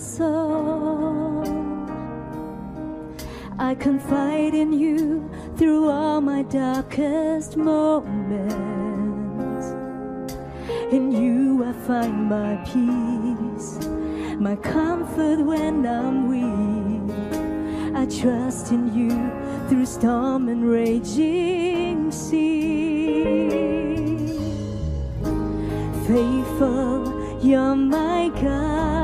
soul. I confide in you through all my darkest moments. In you I find my peace, my comfort when I'm weak. I trust in you through storm and raging sea. Faithful, you're my God.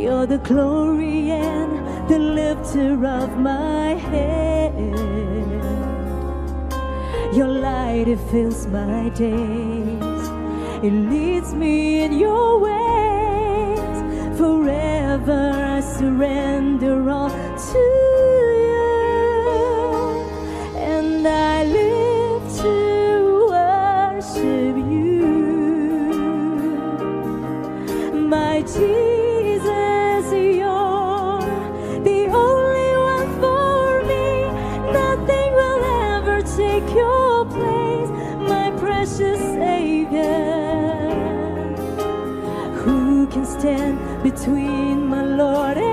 You're the glory and the lifter of my head. Your light, it fills my days. It leads me in your ways. Forever I surrender all to you. And I live to worship you. My Jesus, can stand between my Lord and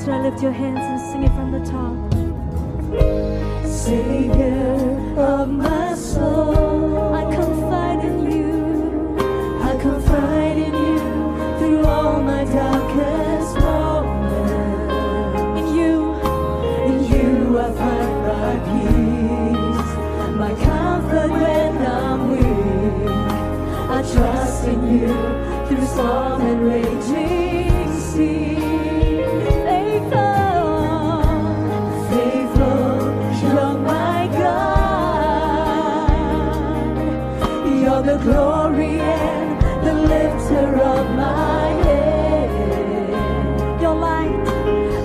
Let's lift your hands and sing it from the top. Savior of my soul, I confide in you. I confide in you through all my darkest moments. In you, in you I find my peace, my comfort when I'm weak. I trust in you through storm and raging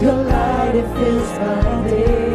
your light, it fills my days.